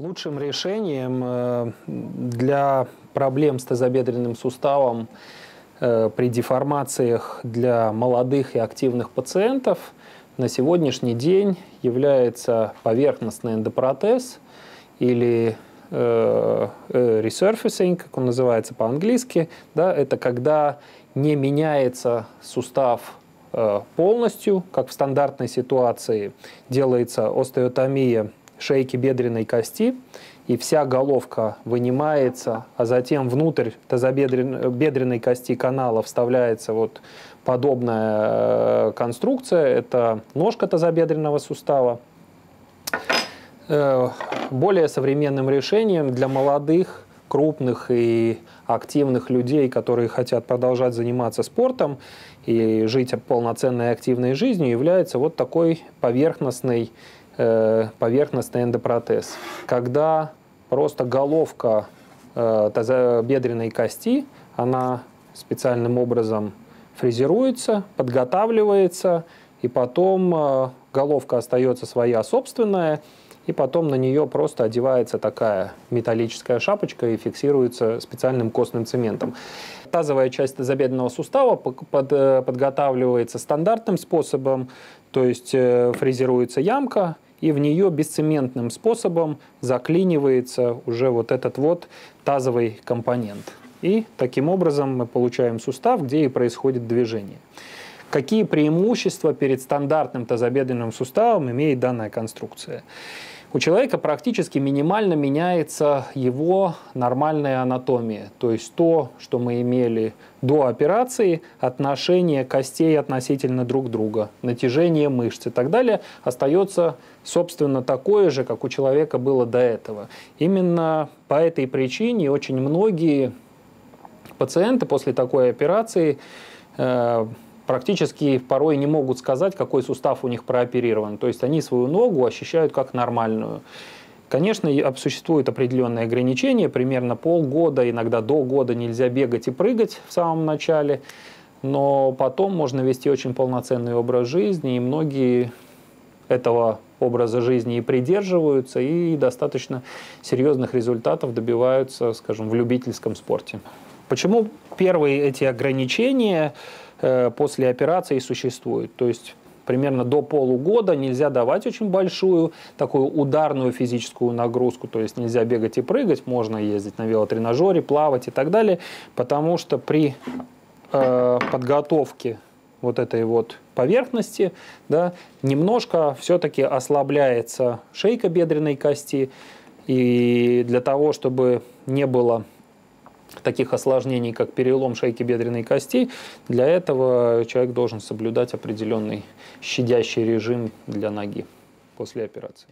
Лучшим решением э, для проблем с тазобедренным суставом э, при деформациях для молодых и активных пациентов на сегодняшний день является поверхностный эндопротез или э, resurfacing, как он называется по-английски. Да, это когда не меняется сустав полностью, как в стандартной ситуации, делается остеотомия шейки бедренной кости, и вся головка вынимается, а затем внутрь тазобедренной кости канала вставляется вот подобная э, конструкция. Это ножка тазобедренного сустава. Более современным решением для молодых, крупных и активных людей, которые хотят продолжать заниматься спортом и жить полноценной активной жизнью, является вот такой поверхностный Э, поверхностный эндопротез. Когда просто головка э, бедренной кости, она специальным образом фрезеруется, подготавливается, и потом э, головка остается своя собственная, и потом на нее просто одевается такая металлическая шапочка и фиксируется специальным костным цементом. Тазовая часть тазобедренного сустава под, подготавливается стандартным способом, то есть фрезеруется ямка, и в нее бесцементным способом заклинивается уже вот этот вот тазовый компонент. И таким образом мы получаем сустав, где и происходит движение. Какие преимущества перед стандартным тазобедренным суставом имеет данная конструкция? у человека практически минимально меняется его нормальная анатомия. То есть то, что мы имели до операции, отношение костей относительно друг друга, натяжение мышц и так далее, остается, собственно, такое же, как у человека было до этого. Именно по этой причине очень многие пациенты после такой операции э, практически порой не могут сказать, какой сустав у них прооперирован. То есть они свою ногу ощущают как нормальную. Конечно, существуют определенные ограничения, примерно полгода, иногда до года нельзя бегать и прыгать в самом начале, но потом можно вести очень полноценный образ жизни, и многие этого образа жизни и придерживаются, и достаточно серьезных результатов добиваются, скажем, в любительском спорте. Почему первые эти ограничения после операции существует. То есть примерно до полугода нельзя давать очень большую такую ударную физическую нагрузку, то есть нельзя бегать и прыгать, можно ездить на велотренажере, плавать и так далее, потому что при э, подготовке вот этой вот поверхности, да, немножко все-таки ослабляется шейка бедренной кости, и для того, чтобы не было таких осложнений, как перелом шейки бедренной кости, для этого человек должен соблюдать определенный щадящий режим для ноги после операции.